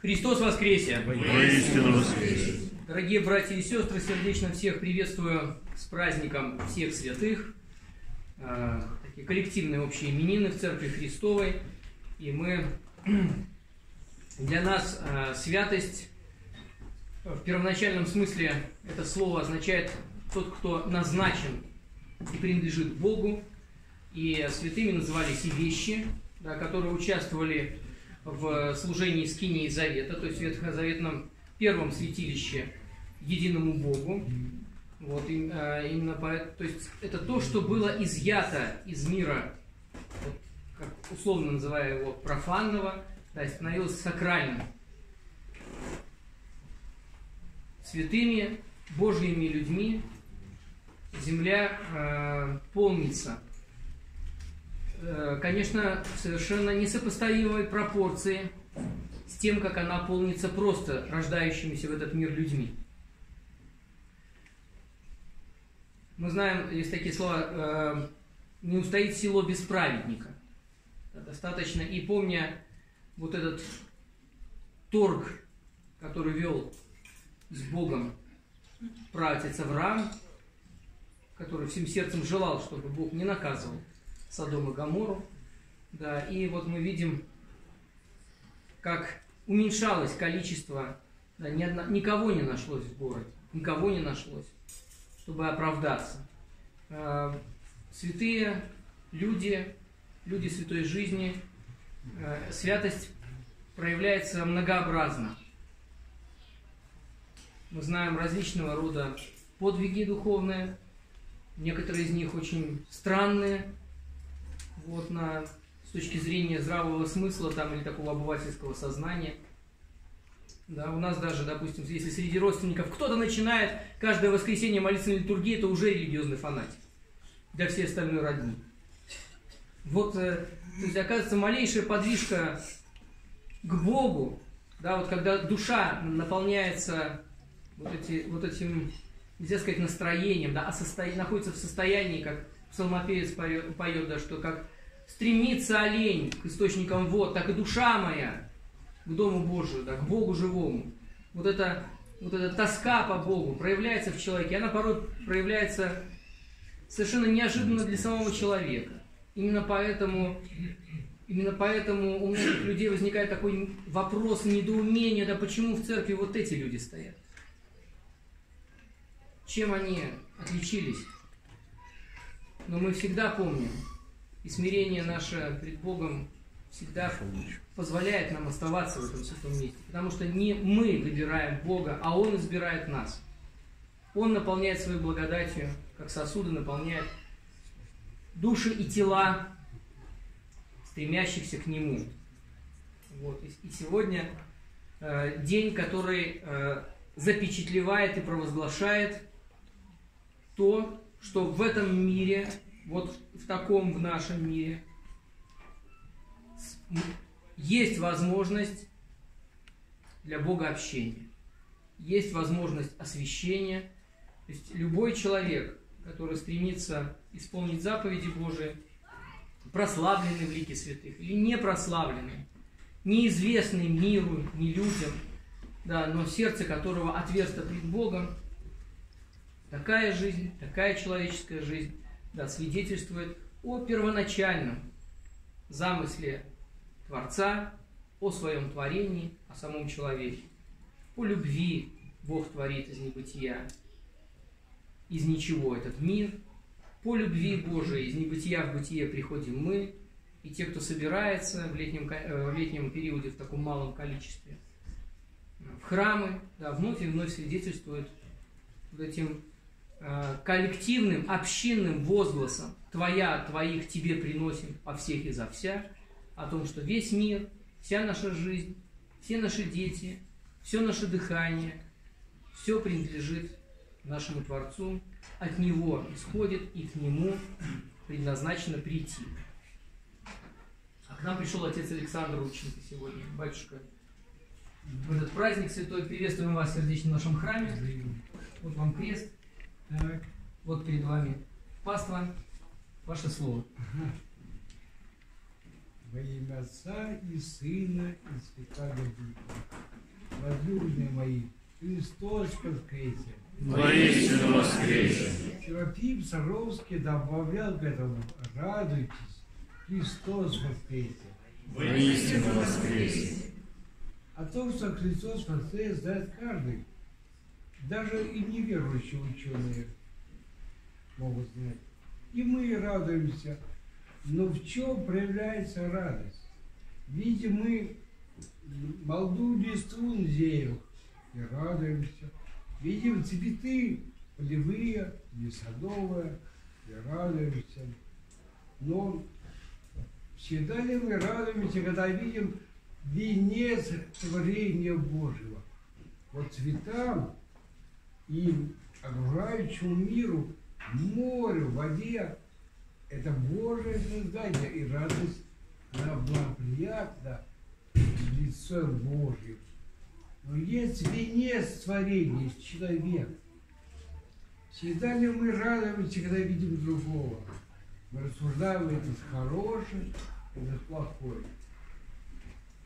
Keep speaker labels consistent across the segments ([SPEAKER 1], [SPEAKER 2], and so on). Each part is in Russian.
[SPEAKER 1] Христос воскресе!
[SPEAKER 2] Воистину воскресе!
[SPEAKER 1] Дорогие братья и сестры, сердечно всех приветствую с праздником всех святых. Э, Такие коллективные общие именины в Церкви Христовой. И мы... Для нас э, святость в первоначальном смысле это слово означает тот, кто назначен и принадлежит Богу. И святыми назывались и вещи, да, которые участвовали в служении Скинии Завета, то есть в Ветхозаветном первом святилище единому Богу. Вот, а, именно поэтому, то есть это то, что было изъято из мира, вот, как условно называя его профанного, да, и становилось сакральным. Святыми Божьими людьми земля э, полнится. Э, конечно, совершенно несопоставимой пропорции с тем, как она полнится просто рождающимися в этот мир людьми. Мы знаем, есть такие слова, э, не устоит село без праведника. Достаточно, и помня вот этот торг, который вел с Богом праотец Авраам, который всем сердцем желал, чтобы Бог не наказывал Содом и Гамору. Да, и вот мы видим, как уменьшалось количество, да, ни одна, никого не нашлось в городе, никого не нашлось, чтобы оправдаться. А, святые люди, люди святой жизни, а, святость проявляется многообразно. Мы знаем различного рода подвиги духовные, некоторые из них очень странные, вот на с точки зрения здравого смысла там или такого обывательского сознания. Да, у нас даже, допустим, если среди родственников кто-то начинает каждое воскресенье молиться на литургии, это уже религиозный фанатик для всей остальной родни. Вот, э, то есть, оказывается, малейшая подвижка к Богу, да, вот когда душа наполняется вот, эти, вот этим, нельзя сказать, настроением, да, а состо... находится в состоянии, как псалмопевец поет, поет, да, что как стремится олень к источникам вод, так и душа моя к Дому Божию, да, к Богу живому. Вот эта, вот эта тоска по Богу проявляется в человеке. Она порой проявляется совершенно неожиданно для самого человека. Именно поэтому, именно поэтому у многих людей возникает такой вопрос недоумения, да почему в церкви вот эти люди стоят? Чем они отличились? Но мы всегда помним, и смирение наше пред Богом всегда позволяет нам оставаться в этом святом месте. Потому что не мы выбираем Бога, а Он избирает нас. Он наполняет своей благодатью, как сосуды наполняет души и тела, стремящихся к Нему. Вот. И сегодня э, день, который э, запечатлевает и провозглашает то, что в этом мире, вот в таком в нашем мире, есть возможность для Бога общения, есть возможность освящения. То есть любой человек, который стремится исполнить заповеди Божии, прославленный в лике святых или не прославленный, неизвестный миру, не людям, да, но сердце которого отверсто пред Богом, такая жизнь, такая человеческая жизнь, да, свидетельствует о первоначальном замысле Творца, о своем творении, о самом человеке. По любви Бог творит из небытия, из ничего этот мир. По любви Божией из небытия в бытие приходим мы, и те, кто собирается в летнем, э, в летнем периоде в таком малом количестве, в храмы, да, вновь и вновь свидетельствуют вот этим э, коллективным, общинным возгласом «Твоя, Твоих Тебе приносим по всех и за вся», о том, что весь мир, вся наша жизнь, все наши дети, все наше дыхание, все принадлежит нашему Творцу, от Него исходит и к Нему предназначено прийти. А к нам пришел отец Александр Рученко сегодня. Батюшка, в этот праздник святой приветствуем вас сердечно в нашем храме. Вот вам крест. Так. Вот перед вами паства. Ваше слово.
[SPEAKER 3] Во имя Отца и Сына и Святого Духа. возлюбленные мои, Христос воскресе.
[SPEAKER 2] Воистину воскресе.
[SPEAKER 3] Серафим Саровский добавлял к этому, радуйтесь, Христос воскресе.
[SPEAKER 2] Воистину воскресе.
[SPEAKER 3] А то, что Христос воскрес, знает каждый. Даже и неверующие ученые могут знать. И мы радуемся. Но в чем проявляется радость? Видим мы молодую листву деревьях и радуемся. Видим цветы полевые или садовые и радуемся. Но всегда ли мы радуемся, когда видим венец творения Божьего? Вот цветам и окружающему миру, морю, воде, это Божие создание, и радость, она благоприятна лицом Божьим. Но есть венец творения, есть человек. Всегда ли мы радуемся, когда видим другого? Мы рассуждаем, это хороший, это плохой.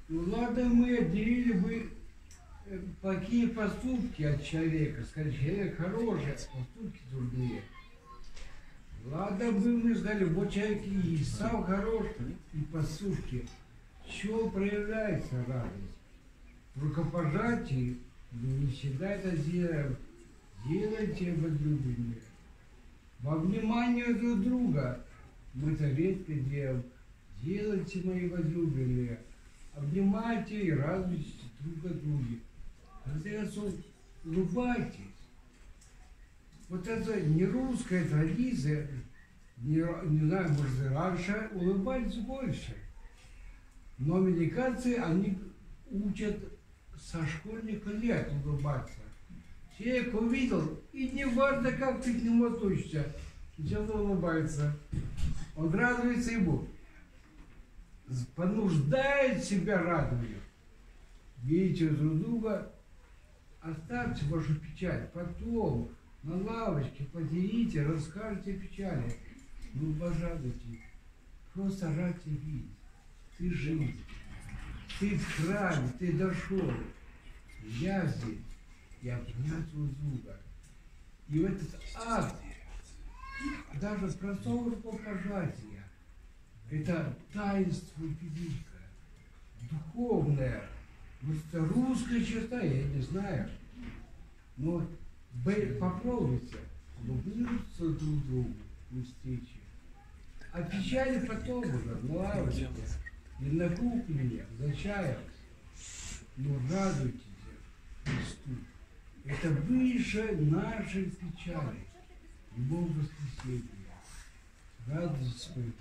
[SPEAKER 3] Ну ладно, мы отделили бы плохие поступки от человека, сказали, человек хороший, а поступки дурные. Ладно бы мы сказали, вот человек и сам хороший, и поступки. Чем проявляется радость? В рукопожатии мы не всегда это делаем. Делайте возлюбленные. Во внимание друг друга мы это редко делаем. Делайте, мои возлюбленные. Обнимайте и радуйтесь друг от друга. Конце концов, улыбайтесь. Вот это не русская традиция, не, не знаю, может, и раньше улыбались больше. Но американцы, они учат со школьника лет улыбаться. Человек увидел, и не важно, как ты к нему относишься, он улыбается. Он радуется ему. Понуждает себя радует. Видите друг друга, оставьте вашу печаль. Потом на лавочке поделите, расскажите печали. Ну, пожалуйте, просто рад тебя видеть. Ты жив, ты в храме, ты дошел. Я здесь, я обнять друг друга. И в этот акт, даже простого рукопожатия, это таинство великое, духовное. Может, это русская черта, я не знаю. Но вы попробуйте улыбнуться друг другу при встрече. А печали потом уже, на лавочке, не на кухне, за чаем. Но радуйтесь Христу. Это выше нашей печали. Любовь воскресения. Радость свою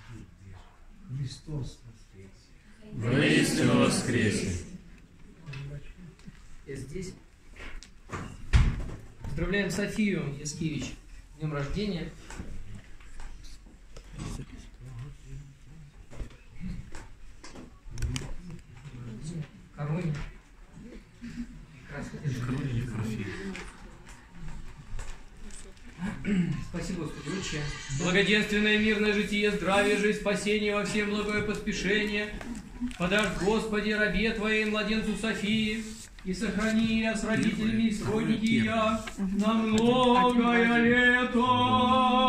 [SPEAKER 3] Христос воскресе.
[SPEAKER 2] Воистину воскресе.
[SPEAKER 1] Я здесь. Поздравляем Софию Яскевич. с Днем рождения. Короне. Спасибо, Господи, Отче. Благоденственное мирное житие, здравие, жизнь, спасение во всем благое поспешение. Подашь, Господи, рабе Твоей, младенцу Софии, и сохрани ее с родителями и сродники ее на многое лето.